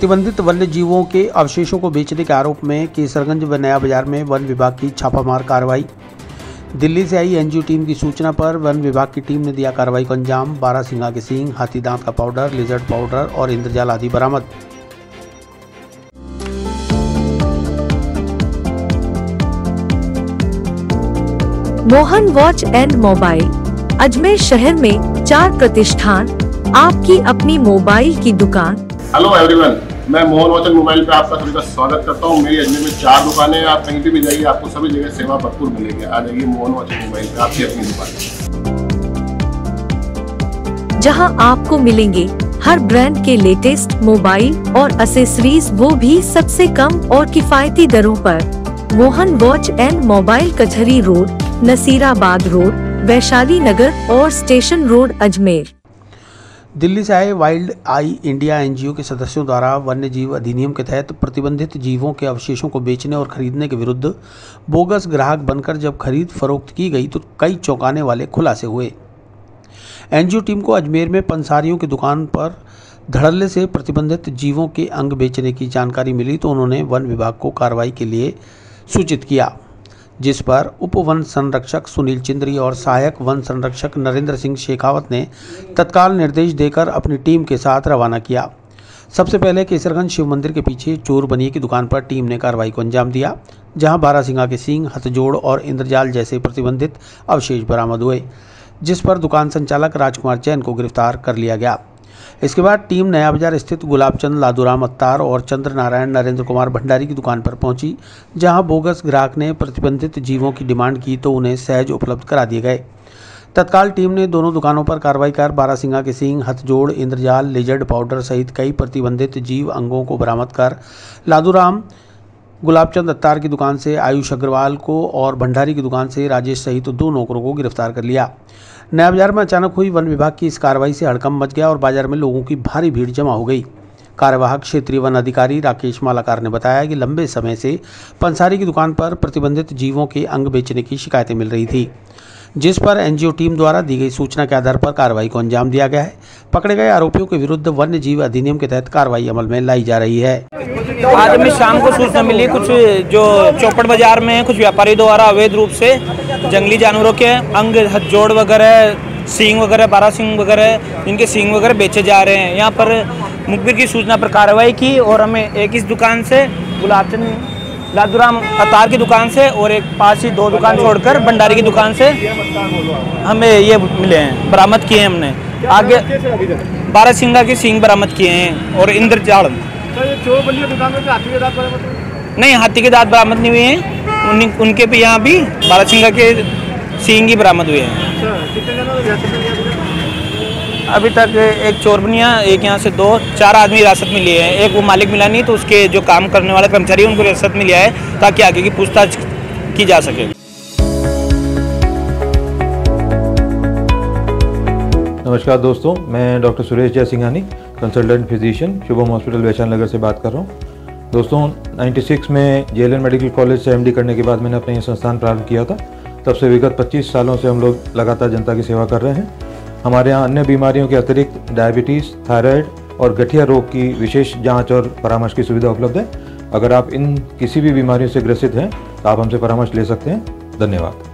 प्रतिबंधित वन्य जीवों के अवशेषों को बेचने के आरोप में केसरगंज व नया बाज़ार में वन विभाग की छापामार कार्रवाई। दिल्ली से आई एनजीओ टीम की सूचना पर वन विभाग की टीम ने दिया कार्रवाई को अंजाम। बारह सिंगा के सींग हाथी दांत का पाउडर लिजर्ड पाउडर और इंद्रजाल आदि बरामद। Mohan watch and mobile Ajmer शहर में चार प्रतिष्ठान आपकी अपनी मोबाइल की दुकान। हेलो एवरीवन मैं मोहन वचन मोबाइल पे आपका सभी का स्वागत करता हूँ। मेरी अजमेर में चार दुकानें आप कहीं भी जाइए, आपको सभी जगह सेवा भरपूर मिलेगी। आ जाइए मोहन वचन मोबाइल पे, आपकी अपनी दुकान जहाँ आपको मिलेंगे हर ब्रांड के लेटेस्ट मोबाइल और असेसरीज वो भी सबसे कम और किफायती दरों पर। Mohan watch and mobile Kachahri road, Nasirabad road, Vaishali Nagar और स्टेशन रोड, अजमेर। दिल्ली से आए वाइल्ड आई इंडिया एनजीओ के सदस्यों द्वारा वन्य जीव अधिनियम के तहत प्रतिबंधित जीवों के अवशेषों को बेचने और खरीदने के विरुद्ध बोगस ग्राहक बनकर जब खरीद फरोख्त की गई तो कई चौंकाने वाले खुलासे हुए। एनजीओ टीम को अजमेर में पंसारियों की दुकान पर धड़ल्ले से प्रतिबंधित जीवों के अंग बेचने की जानकारी मिली तो उन्होंने वन विभाग को कार्रवाई के लिए सूचित किया। जिस पर उप वन संरक्षक सुनील चिंद्री और सहायक वन संरक्षक नरेंद्र सिंह शेखावत ने तत्काल निर्देश देकर अपनी टीम के साथ रवाना किया। सबसे पहले केसरगंज शिव मंदिर के पीछे चोर बनिए की दुकान पर टीम ने कार्रवाई को अंजाम दिया, जहाँ बारह सिंगा के सिंह, हथजोड़ और इंद्रजाल जैसे प्रतिबंधित अवशेष बरामद हुए, जिस पर दुकान संचालक राजकुमार जैन को गिरफ़्तार कर लिया गया। इसके बाद टीम नया बाज़ार स्थित गुलाबचंद, लादूराम अत्तार और चंद्र नारायण नरेंद्र कुमार भंडारी की दुकान पर पहुँची, जहाँ बोगस ग्राहक ने प्रतिबंधित जीवों की डिमांड की तो उन्हें सहज उपलब्ध करा दिए गए। तत्काल टीम ने दोनों दुकानों पर कार्रवाई कर बारासिंगा के सिंह हथजोड़, इंद्रजाल, लिजर्ड पाउडर सहित कई प्रतिबंधित जीव अंगों को बरामद कर लादूराम, गुलाबचंद अत्तार की दुकान से आयुष अग्रवाल को और भंडारी की दुकान से राजेश सहित दो नौकरों को गिरफ़्तार कर लिया। नया बाज़ार में अचानक हुई वन विभाग की इस कार्रवाई से हड़कम मच गया और बाज़ार में लोगों की भारी भीड़ जमा हो गई। कार्यवाहक क्षेत्रीय वन अधिकारी राकेश मालाकार ने बताया कि लंबे समय से पंसारी की दुकान पर प्रतिबंधित जीवों के अंग बेचने की शिकायतें मिल रही थी, जिस पर एनजीओ टीम द्वारा दी गई सूचना के आधार पर कार्रवाई को अंजाम दिया गया है। पकड़े गए आरोपियों के विरुद्ध वन्य जीव अधिनियम के तहत कार्रवाई अमल में लाई जा रही है। आज हमें शाम को सूचना मिली कुछ जो चौपड़ बाज़ार में कुछ व्यापारी द्वारा अवैध रूप से जंगली जानवरों के अंग जोड़ वगैरह सींग वगैरह बारह सींग वगैरह इनके सींग वगैरह बेचे जा रहे हैं। यहाँ पर मुखबिर की सूचना पर कार्रवाई की और हमें एक इस दुकान से गुलाबचंद लादुराम अतार की दुकान से और एक पास ही दो दुकान छोड़कर भंडारी की दुकान से हमें ये मिले हैं बरामद किए हैं हमने। आगे बारह सिंगा के सींग बरामद किए हैं और इंद्रजाल। नहीं हाथी के दांत बरामद नहीं हुए हैं। उनके भी यहाँ भी बारह सिंगा के सींग ही बरामद हुए हैं। अभी तक एक चोर बनिया एक यहाँ से दो चार आदमी हिरासत में लिए हैं। एक वो मालिक मिला नहीं तो उसके जो काम करने वाले कर्मचारी उनको हिरासत में लिया है ताकि आगे की पूछताछ की जा सके। नमस्कार दोस्तों, मैं doctor Suresh Jai Singhani consultant physician Shubham hospital Vaishali Nagar से बात कर रहा हूँ। दोस्तों 96 में जेएलएन मेडिकल कॉलेज से एमडी करने के बाद मैंने अपना ये संस्थान प्रारंभ किया था। तब से विगत 25 सालों से हम लोग लगातार जनता की सेवा कर रहे हैं। हमारे यहाँ अन्य बीमारियों के अतिरिक्त डायबिटीज़ थायराइड और गठिया रोग की विशेष जाँच और परामर्श की सुविधा उपलब्ध है। अगर आप इन किसी भी बीमारियों से ग्रसित हैं तो आप हमसे परामर्श ले सकते हैं। धन्यवाद।